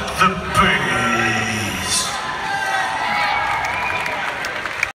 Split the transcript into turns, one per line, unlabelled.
the